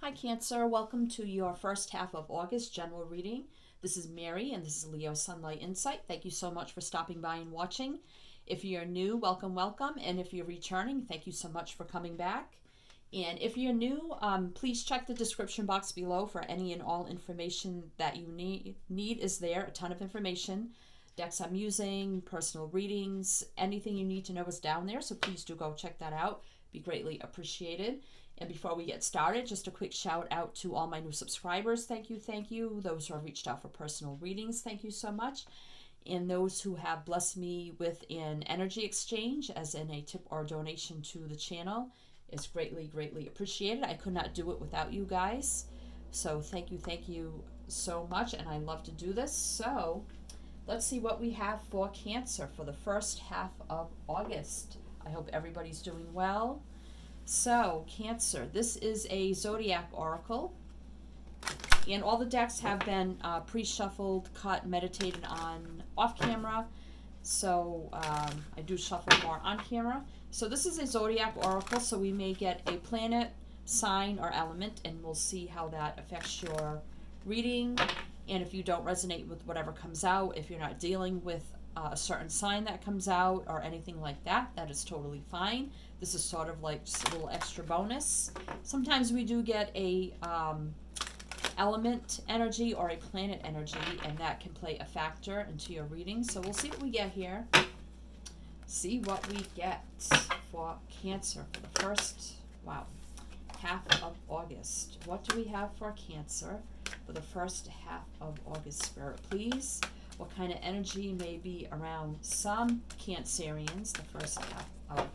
Hi, Cancer. Welcome to your first half of August general reading. This is Mary, and this is Leo Sunlight Insight. Thank you so much for stopping by and watching. If you're new, welcome, welcome. And if you're returning, thank you so much for coming back. And if you're new, um, please check the description box below for any and all information that you need. Need is there, a ton of information. Decks I'm using, personal readings, anything you need to know is down there. So please do go check that out. Be greatly appreciated. And before we get started, just a quick shout out to all my new subscribers. Thank you, thank you. Those who have reached out for personal readings, thank you so much. And those who have blessed me with an energy exchange, as in a tip or donation to the channel, is greatly, greatly appreciated. I could not do it without you guys. So thank you, thank you so much. And I love to do this. So let's see what we have for Cancer for the first half of August. I hope everybody's doing well. So, Cancer, this is a zodiac oracle. And all the decks have been uh, pre shuffled, cut, meditated on off camera. So, um, I do shuffle more on camera. So, this is a zodiac oracle, so we may get a planet, sign, or element, and we'll see how that affects your reading. And if you don't resonate with whatever comes out, if you're not dealing with a certain sign that comes out or anything like that, that is totally fine. This is sort of like just a little extra bonus. Sometimes we do get a um, element energy or a planet energy, and that can play a factor into your reading. So we'll see what we get here. See what we get for Cancer for the first, wow, half of August. What do we have for Cancer for the first half of August, Spirit? Please, what kind of energy may be around some Cancerians the first half of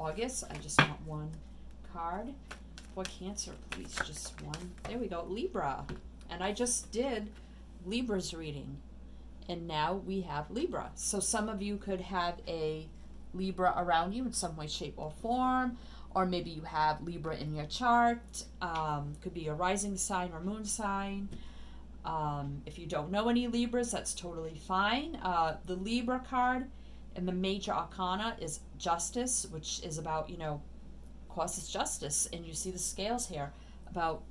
August. I just want one card for Cancer, please. Just one. There we go. Libra. And I just did Libra's reading. And now we have Libra. So some of you could have a Libra around you in some way, shape, or form. Or maybe you have Libra in your chart. Um, could be a rising sign or moon sign. Um, if you don't know any Libras, that's totally fine. Uh, the Libra card and the major arcana is justice, which is about, you know, it's justice. And you see the scales here about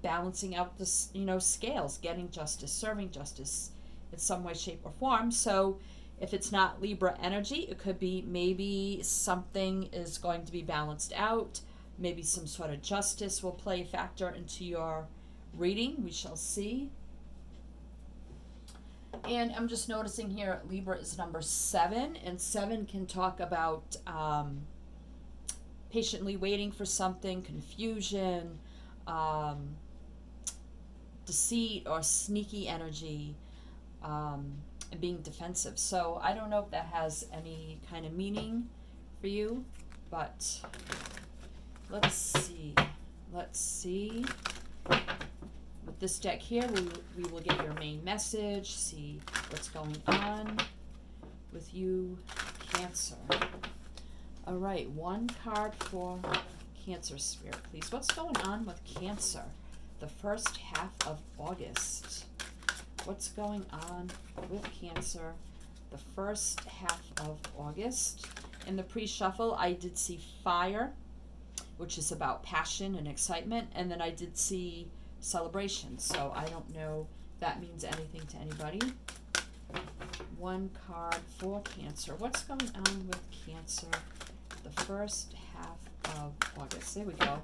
balancing out the, you know, scales, getting justice, serving justice in some way, shape, or form. So if it's not Libra energy, it could be maybe something is going to be balanced out. Maybe some sort of justice will play a factor into your reading. We shall see. And I'm just noticing here Libra is number seven, and seven can talk about um, patiently waiting for something, confusion, um, deceit, or sneaky energy, um, and being defensive. So I don't know if that has any kind of meaning for you, but let's see. Let's see with this deck here, we, we will get your main message, see what's going on with you, Cancer. All right, one card for Cancer Spirit, please. What's going on with Cancer the first half of August? What's going on with Cancer the first half of August? In the pre-shuffle, I did see Fire, which is about passion and excitement, and then I did see celebration. So I don't know that means anything to anybody. One card for Cancer. What's going on with Cancer the first half of August? There we go.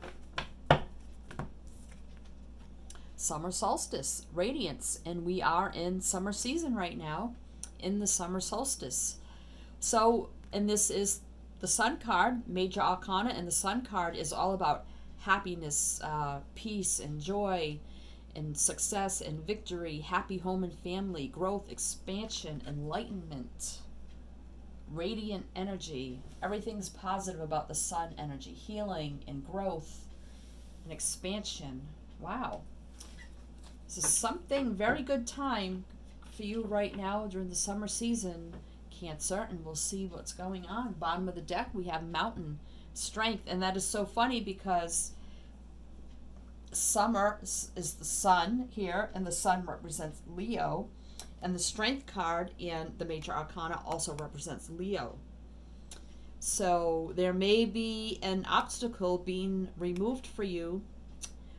Summer solstice, radiance, and we are in summer season right now in the summer solstice. So, and this is the Sun card, Major Arcana, and the Sun card is all about happiness, uh, peace, and joy, and success, and victory, happy home and family, growth, expansion, enlightenment, radiant energy. Everything's positive about the sun energy, healing, and growth, and expansion. Wow. So something very good time for you right now during the summer season, Cancer, and we'll see what's going on. Bottom of the deck, we have Mountain strength. And that is so funny because summer is the sun here, and the sun represents Leo. And the strength card in the major arcana also represents Leo. So there may be an obstacle being removed for you.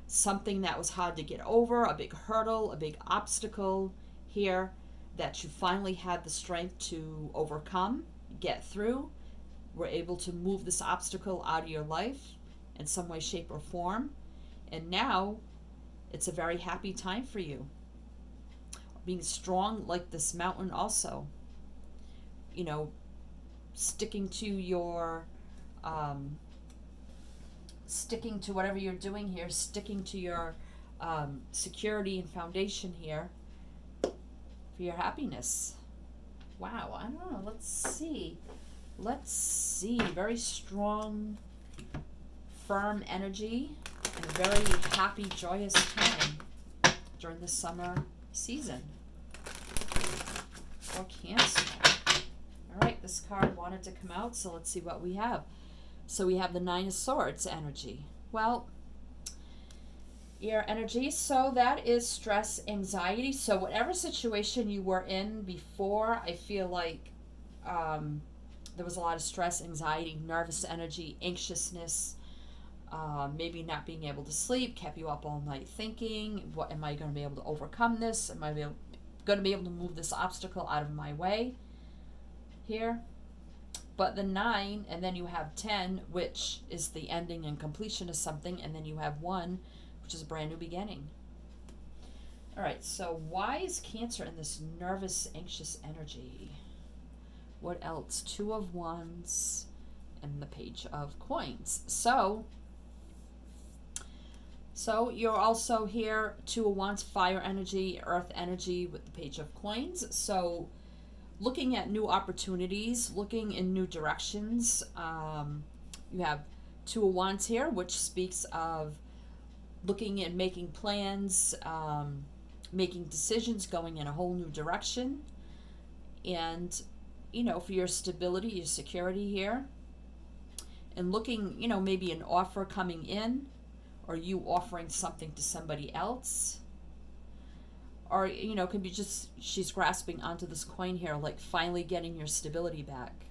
something that was hard to get over, a big hurdle, a big obstacle here that you finally had the strength to overcome, get through, were able to move this obstacle out of your life in some way, shape, or form. And now it's a very happy time for you. Being strong like this mountain, also. You know, sticking to your. Um, sticking to whatever you're doing here, sticking to your um, security and foundation here for your happiness. Wow, I don't know. Let's see. Let's see. Very strong, firm energy a very happy, joyous time during the summer season for Cancer. All right, this card wanted to come out, so let's see what we have. So we have the Nine of Swords energy. Well, air energy. So that is stress, anxiety. So whatever situation you were in before, I feel like um, there was a lot of stress, anxiety, nervous energy, anxiousness. Uh, maybe not being able to sleep kept you up all night thinking, what am I going to be able to overcome this? Am I going to be able to move this obstacle out of my way here? But the nine, and then you have 10, which is the ending and completion of something, and then you have one, which is a brand new beginning. All right, so why is Cancer in this nervous, anxious energy? What else? Two of Wands and the Page of Coins. So, so you're also here, two Wands, fire energy, earth energy with the Page of Coins. So looking at new opportunities, looking in new directions. Um, you have Two of Wands here, which speaks of looking and making plans, um, making decisions, going in a whole new direction. And, you know, for your stability, your security here. And looking, you know, maybe an offer coming in or you offering something to somebody else? Or you know can be just she's grasping onto this coin here like finally getting your stability back.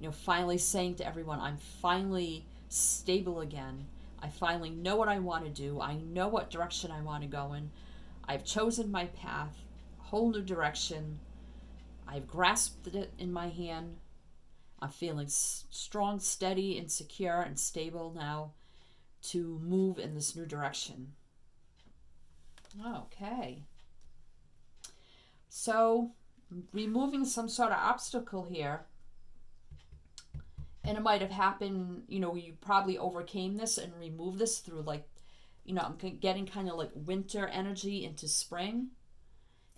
You know finally saying to everyone i'm finally stable again. I finally know what i want to do. I know what direction i want to go in. I've chosen my path. Whole new direction. I've grasped it in my hand. I'm feeling strong steady and secure and stable now to move in this new direction Okay. So removing some sort of obstacle here. And it might have happened, you know, you probably overcame this and removed this through like, you know, I'm getting kind of like winter energy into spring.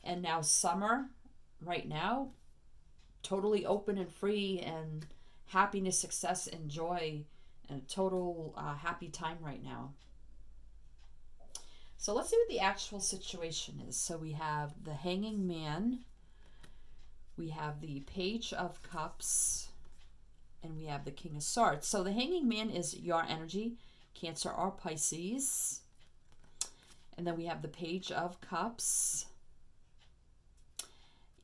And now summer, right now, totally open and free and happiness, success, and joy, and a total uh, happy time right now. So let's see what the actual situation is. So we have the Hanging Man, we have the Page of Cups, and we have the King of Swords. So the Hanging Man is your energy, Cancer or Pisces. And then we have the Page of Cups.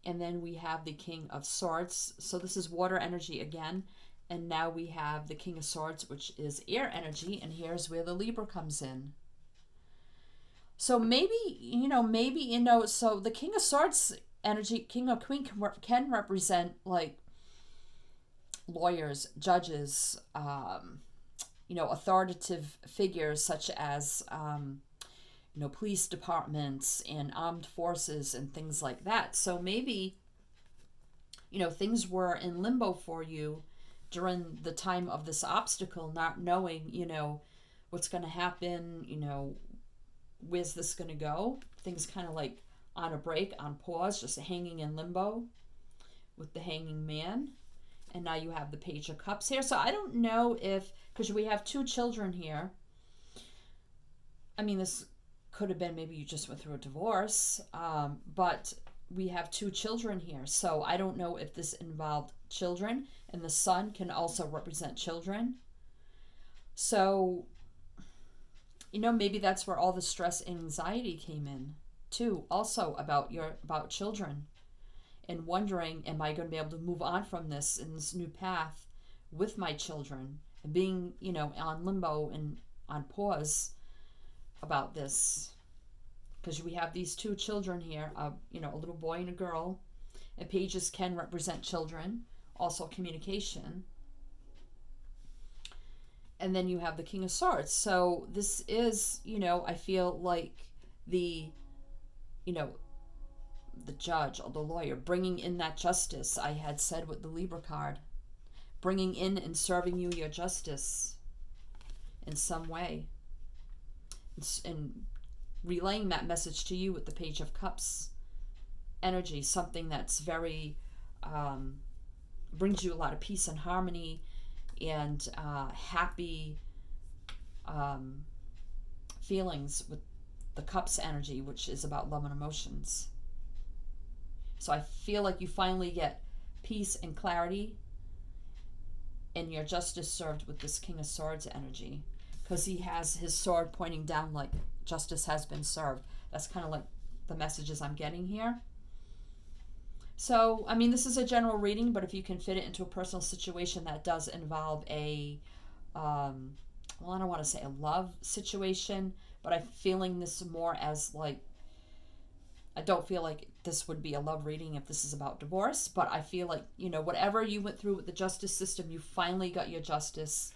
And then we have the King of Swords. So this is water energy again. And now we have the King of Swords, which is air energy. And here's where the Libra comes in. So maybe, you know, maybe, you know, so the King of Swords energy, King of Queen can, can represent like lawyers, judges, um, you know, authoritative figures such as, um, you know, police departments and armed forces and things like that. So maybe, you know, things were in limbo for you during the time of this obstacle, not knowing, you know, what's going to happen, you know, where's this going to go? Things kind of like on a break, on pause, just hanging in limbo with the hanging man. And now you have the Page of Cups here. So I don't know if, because we have two children here. I mean, this could have been maybe you just went through a divorce, um, but we have two children here. So I don't know if this involved children, and the sun can also represent children. So you know maybe that's where all the stress and anxiety came in too also about your about children and wondering am i going to be able to move on from this in this new path with my children and being you know on limbo and on pause about this because we have these two children here, uh, you know, a little boy and a girl. And pages can represent children, also communication. And then you have the King of Swords. So this is, you know, I feel like the, you know, the judge or the lawyer bringing in that justice I had said with the Libra card. Bringing in and serving you your justice in some way. And relaying that message to you with the Page of Cups energy, something that's very, um, brings you a lot of peace and harmony and uh, happy um, feelings with the Cups energy, which is about love and emotions. So I feel like you finally get peace and clarity and your justice served with this King of Swords energy because he has his sword pointing down like justice has been served. That's kind of like the messages I'm getting here. So, I mean, this is a general reading, but if you can fit it into a personal situation that does involve a, um, well, I don't want to say a love situation, but I'm feeling this more as like, I don't feel like this would be a love reading if this is about divorce, but I feel like, you know, whatever you went through with the justice system, you finally got your justice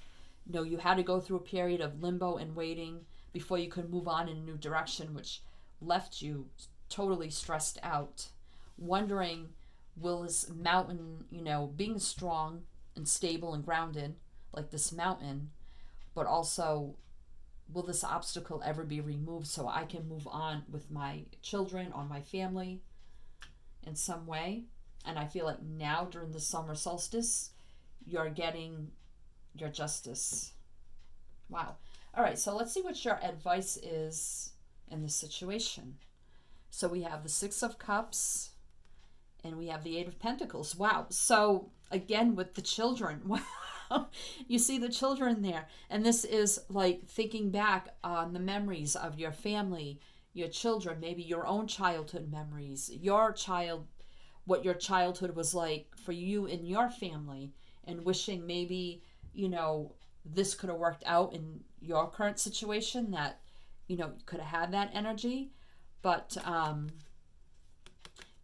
you know, you had to go through a period of limbo and waiting before you could move on in a new direction, which left you totally stressed out, wondering, will this mountain, you know, being strong and stable and grounded like this mountain, but also will this obstacle ever be removed so I can move on with my children or my family in some way? And I feel like now during the summer solstice, you're getting your justice. Wow. All right, so let's see what your advice is in this situation. So we have the Six of Cups and we have the Eight of Pentacles. Wow. So again, with the children, wow. you see the children there. And this is like thinking back on the memories of your family, your children, maybe your own childhood memories, your child, what your childhood was like for you and your family, and wishing maybe you know, this could have worked out in your current situation that, you know, could have had that energy. But um,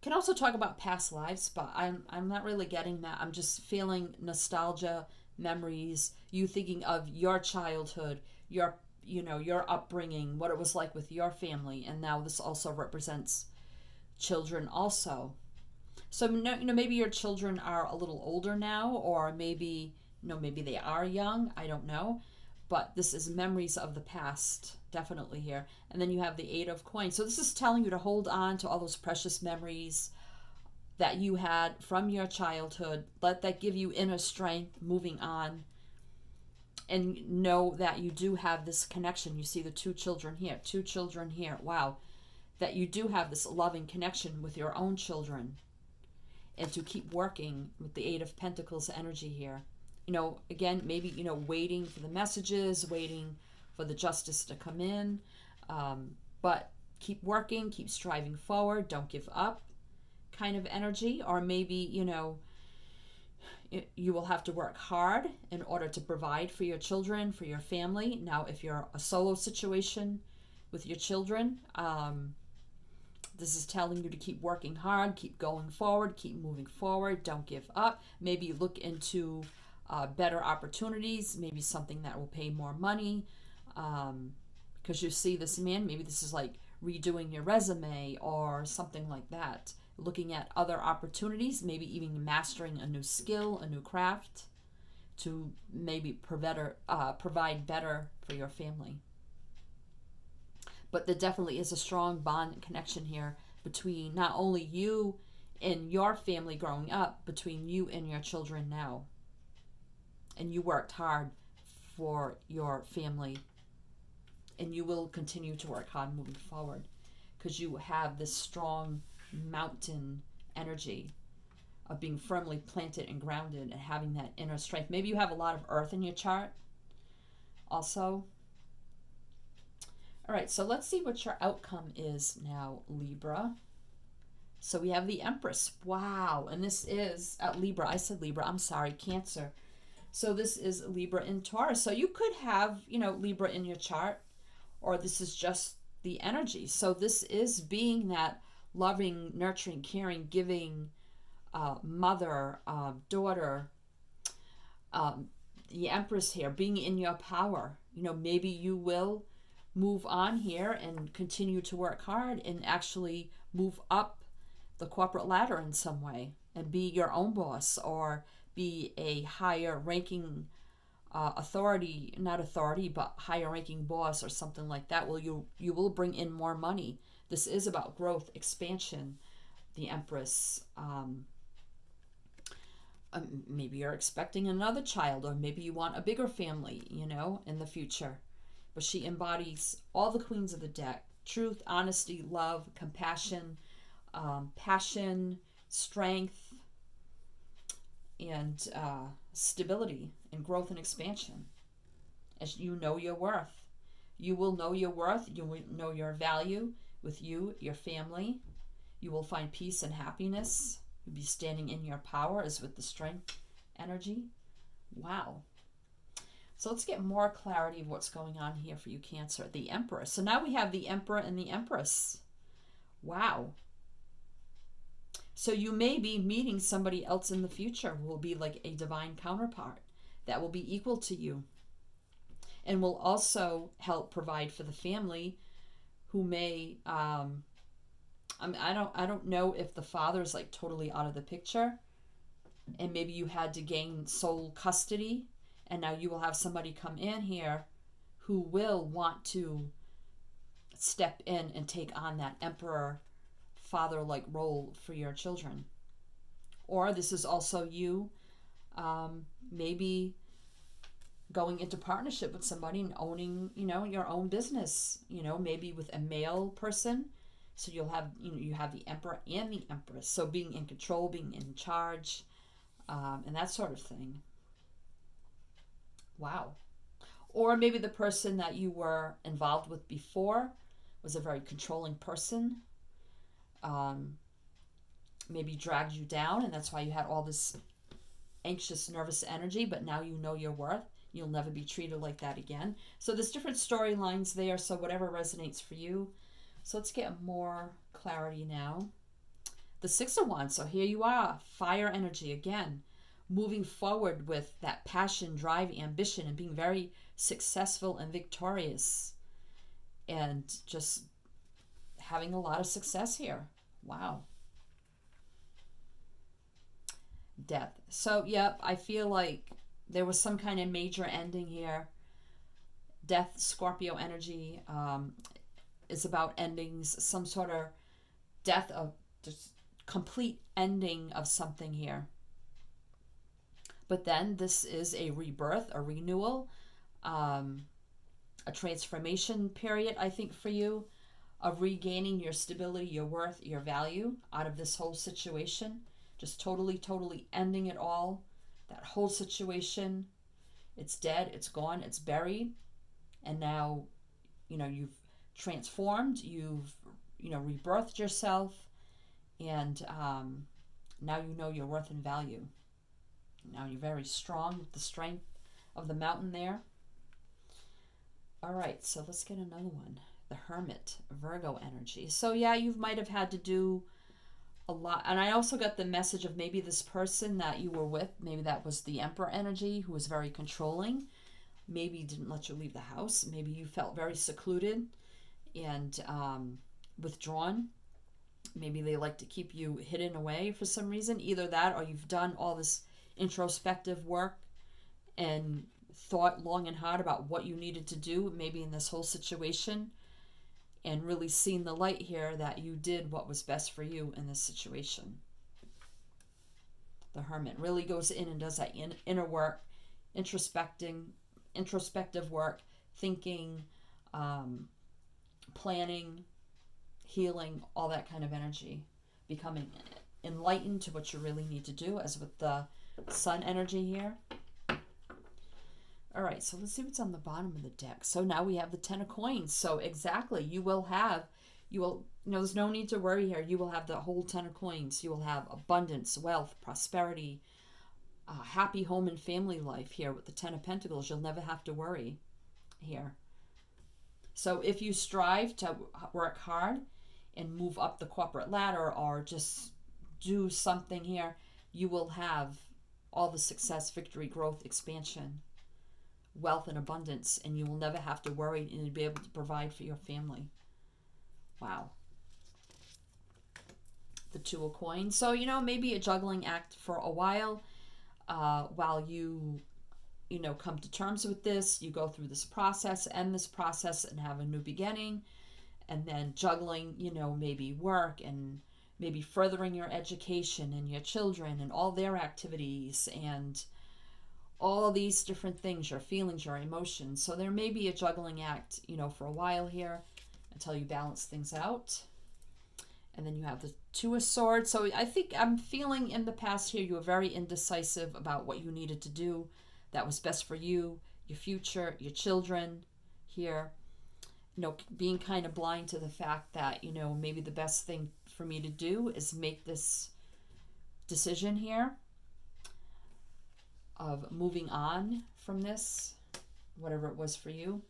can also talk about past lives, but I'm, I'm not really getting that. I'm just feeling nostalgia, memories, you thinking of your childhood, your, you know, your upbringing, what it was like with your family. And now this also represents children also. So, you know, maybe your children are a little older now, or maybe know, maybe they are young, I don't know. But this is memories of the past, definitely here. And then you have the Eight of Coins. So this is telling you to hold on to all those precious memories that you had from your childhood. Let that give you inner strength moving on. And know that you do have this connection. You see the two children here, two children here. Wow. That you do have this loving connection with your own children. And to keep working with the Eight of Pentacles energy here you know, again, maybe, you know, waiting for the messages, waiting for the justice to come in. Um, but keep working, keep striving forward, don't give up kind of energy. Or maybe, you know, you will have to work hard in order to provide for your children, for your family. Now, if you're a solo situation with your children, um, this is telling you to keep working hard, keep going forward, keep moving forward, don't give up. Maybe look into uh, better opportunities, maybe something that will pay more money. Because um, you see this man, maybe this is like redoing your resume or something like that. Looking at other opportunities, maybe even mastering a new skill, a new craft to maybe provide, uh, provide better for your family. But there definitely is a strong bond connection here between not only you and your family growing up, between you and your children now and you worked hard for your family and you will continue to work hard moving forward because you have this strong mountain energy of being firmly planted and grounded and having that inner strength. Maybe you have a lot of earth in your chart also. All right, so let's see what your outcome is now, Libra. So we have the Empress. Wow. And this is uh, Libra. I said Libra. I'm sorry. Cancer. So this is Libra in Taurus. So you could have, you know, Libra in your chart, or this is just the energy. So this is being that loving, nurturing, caring, giving uh, mother, uh, daughter, um, the Empress here, being in your power. You know, maybe you will move on here and continue to work hard and actually move up the corporate ladder in some way and be your own boss or be a higher ranking uh, authority not authority but higher ranking boss or something like that well you you will bring in more money. This is about growth expansion. The empress um, um, maybe you're expecting another child or maybe you want a bigger family you know in the future. But she embodies all the queens of the deck. Truth honesty love compassion um, passion strength and uh, stability and growth and expansion as you know your worth you will know your worth you will know your value with you your family you will find peace and happiness You'll be standing in your power as with the strength energy. Wow. So let's get more clarity of what's going on here for you, Cancer. The Emperor. So now we have the Emperor and the Empress. Wow. So you may be meeting somebody else in the future who will be like a divine counterpart that will be equal to you and will also help provide for the family who may um, I I don't I don't know if the father is like totally out of the picture, and maybe you had to gain sole custody, and now you will have somebody come in here, who will want to step in and take on that emperor father like role for your children. Or this is also you, um, maybe going into partnership with somebody and owning, you know, your own business, you know, maybe with a male person so you'll have you know you have the emperor and the empress. So being in control, being in charge, um, and that sort of thing. Wow. Or maybe the person that you were involved with before was a very controlling person. Um, maybe dragged you down, and that's why you had all this anxious, nervous energy. But now you know your worth. You'll never be treated like that again. So there's different storylines there. So whatever resonates for you. So let's get more clarity now. The Six of Wands. So here you are, fire energy again, moving forward with that passion, drive, ambition, and being very successful and victorious. And just having a lot of success here. Wow. Death. So, yep, I feel like there was some kind of major ending here. Death, Scorpio energy. Um, is about endings, some sort of death of just complete ending of something here. But then this is a rebirth, a renewal, um, a transformation period, I think, for you of regaining your stability, your worth, your value out of this whole situation. Just totally, totally ending it all. That whole situation, it's dead, it's gone, it's buried. And now, you know, you've transformed, you've you know rebirthed yourself, and um, now you know your worth and value. Now you're very strong with the strength of the mountain there. All right, so let's get another one. The Hermit, Virgo energy. So yeah, you might have had to do a lot. And I also got the message of maybe this person that you were with, maybe that was the Emperor energy who was very controlling. Maybe didn't let you leave the house. Maybe you felt very secluded and um, withdrawn. Maybe they like to keep you hidden away for some reason. Either that or you've done all this introspective work and thought long and hard about what you needed to do, maybe in this whole situation, and really seen the light here that you did what was best for you in this situation. The hermit really goes in and does that in, inner work, introspecting, introspective work, thinking, um, planning, healing, all that kind of energy, becoming enlightened to what you really need to do, as with the sun energy here. All right, so let's see what's on the bottom of the deck. So now we have the Ten of Coins. So exactly, you will have, you will, you know, there's no need to worry here. You will have the whole Ten of Coins. You will have abundance, wealth, prosperity, a happy home and family life here with the Ten of Pentacles. You'll never have to worry here. So if you strive to work hard and move up the corporate ladder or just do something here, you will have all the success, victory, growth, expansion, wealth, and abundance, and you will never have to worry and you'll be able to provide for your family. Wow. The Two of Coins. So, you know, maybe a juggling act for a while uh, while you you know come to terms with this you go through this process end this process and have a new beginning and then juggling you know maybe work and maybe furthering your education and your children and all their activities and all these different things your feelings your emotions. So there may be a juggling act you know for a while here until you balance things out. And then you have the two of swords. So i think i'm feeling in the past here you were very indecisive about what you needed to do that was best for you, your future, your children here. You know, being kind of blind to the fact that, you know, maybe the best thing for me to do is make this decision here of moving on from this, whatever it was for you.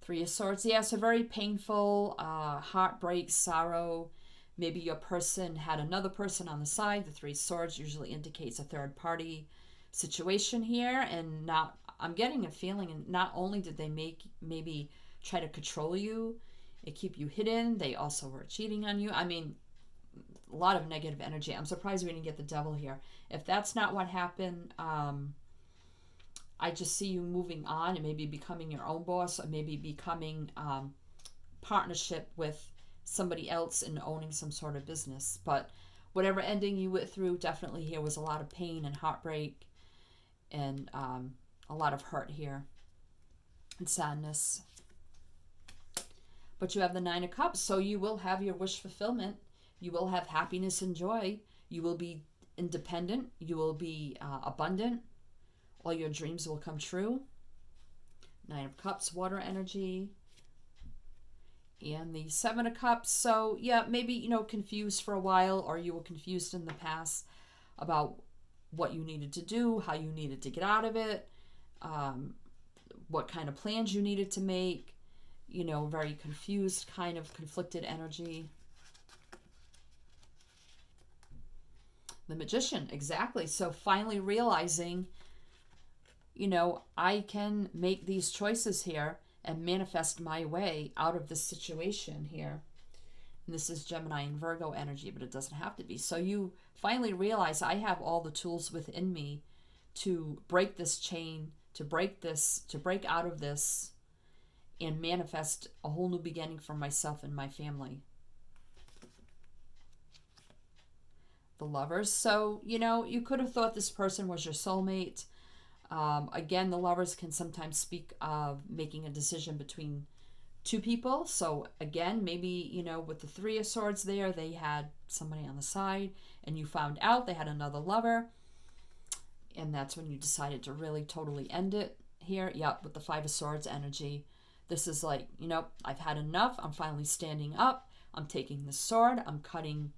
Three of Swords. Yeah, so very painful, uh, heartbreak, sorrow. Maybe your person had another person on the side. The Three Swords usually indicates a third party situation here and not i'm getting a feeling and not only did they make maybe try to control you and keep you hidden they also were cheating on you i mean a lot of negative energy i'm surprised we didn't get the devil here if that's not what happened um i just see you moving on and maybe becoming your own boss or maybe becoming um partnership with somebody else and owning some sort of business but whatever ending you went through definitely here was a lot of pain and heartbreak and um, a lot of hurt here and sadness. But you have the Nine of Cups, so you will have your wish fulfillment. You will have happiness and joy. You will be independent. You will be uh, abundant. All your dreams will come true. Nine of Cups, water energy. And the Seven of Cups. So, yeah, maybe, you know, confused for a while, or you were confused in the past about what you needed to do, how you needed to get out of it, um, what kind of plans you needed to make, you know, very confused, kind of conflicted energy. The magician, exactly. So finally realizing, you know, I can make these choices here and manifest my way out of this situation here. And this is Gemini and Virgo energy, but it doesn't have to be. So you finally realize I have all the tools within me to break this chain, to break this, to break out of this, and manifest a whole new beginning for myself and my family. The lovers. So, you know, you could have thought this person was your soulmate. Um, again, the lovers can sometimes speak of making a decision between two people. So again, maybe, you know, with the three of swords there, they had somebody on the side and you found out they had another lover. And that's when you decided to really totally end it here. Yep, with the five of swords energy. This is like, you know, I've had enough. I'm finally standing up. I'm taking the sword. I'm cutting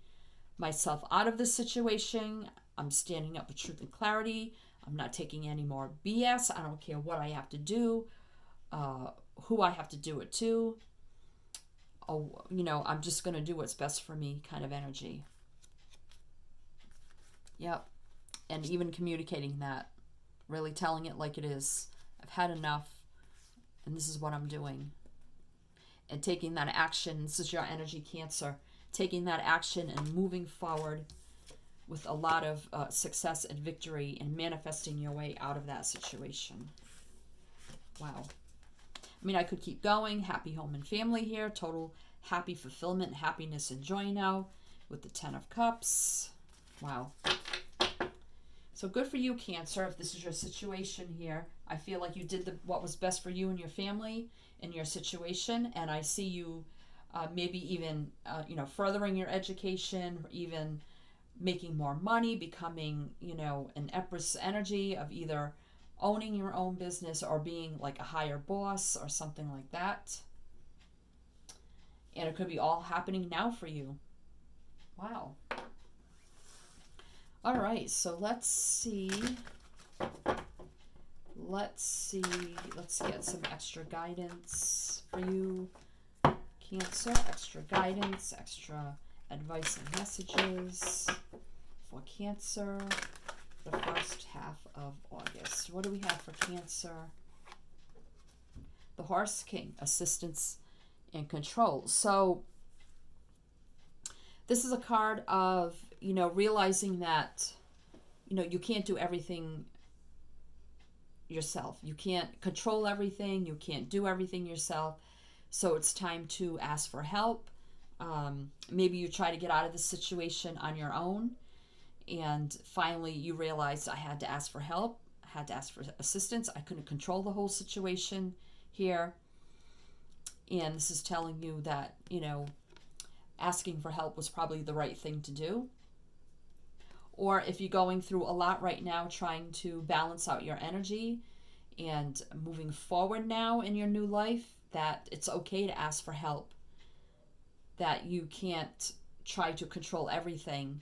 myself out of this situation. I'm standing up with truth and clarity. I'm not taking any more BS. I don't care what I have to do. Uh, who I have to do it to. Oh, you know, I'm just going to do what's best for me kind of energy. Yep. And even communicating that, really telling it like it is. I've had enough, and this is what I'm doing. And taking that action, this is your energy cancer, taking that action and moving forward with a lot of uh, success and victory and manifesting your way out of that situation. Wow. I mean, I could keep going. Happy home and family here. Total happy fulfillment, happiness, and joy now with the Ten of Cups. Wow. So good for you, Cancer, if this is your situation here. I feel like you did the, what was best for you and your family in your situation, and I see you uh, maybe even, uh, you know, furthering your education, even making more money, becoming, you know, an Empress energy of either owning your own business or being like a higher boss or something like that. And it could be all happening now for you. Wow. All right, so let's see. let's see. Let's get some extra guidance for you, Cancer. Extra guidance, extra advice and messages for Cancer the first half of August. What do we have for Cancer? The Horse King, assistance and control. So this is a card of, you know, realizing that, you know, you can't do everything yourself. You can't control everything. You can't do everything yourself. So it's time to ask for help. Um, maybe you try to get out of the situation on your own. And finally, you realize I had to ask for help. I had to ask for assistance. I couldn't control the whole situation here. And this is telling you that, you know, asking for help was probably the right thing to do. Or if you're going through a lot right now, trying to balance out your energy and moving forward now in your new life, that it's okay to ask for help. That you can't try to control everything.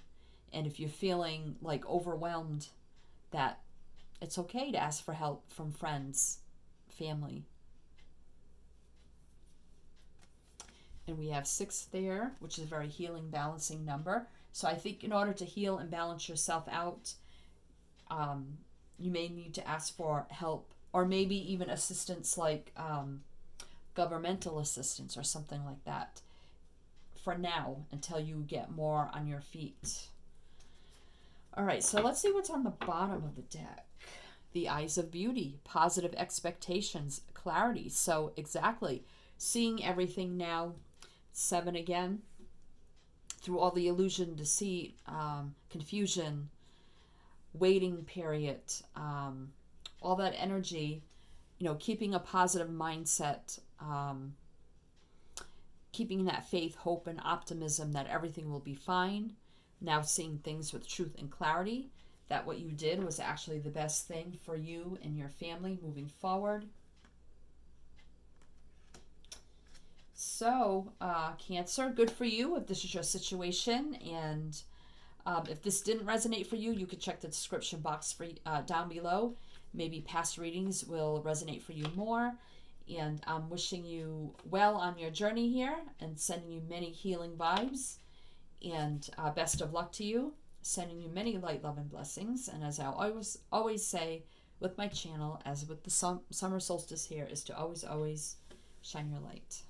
And if you're feeling like overwhelmed, that it's okay to ask for help from friends, family. And we have six there, which is a very healing, balancing number. So I think in order to heal and balance yourself out, um, you may need to ask for help or maybe even assistance like um, governmental assistance or something like that for now until you get more on your feet. All right, so let's see what's on the bottom of the deck. The eyes of beauty, positive expectations, clarity. So, exactly, seeing everything now Seven again. Through all the illusion, deceit, um, confusion, waiting period, um, all that energy, you know, keeping a positive mindset, um, keeping that faith, hope, and optimism that everything will be fine. Now seeing things with truth and clarity, that what you did was actually the best thing for you and your family moving forward. So, uh, Cancer, good for you if this is your situation. And um, if this didn't resonate for you, you could check the description box for, uh, down below. Maybe past readings will resonate for you more. And I'm wishing you well on your journey here and sending you many healing vibes. And uh, best of luck to you. Sending you many light, love, and blessings. And as I always always say with my channel, as with the sum- summer solstice here, is to always, always shine your light.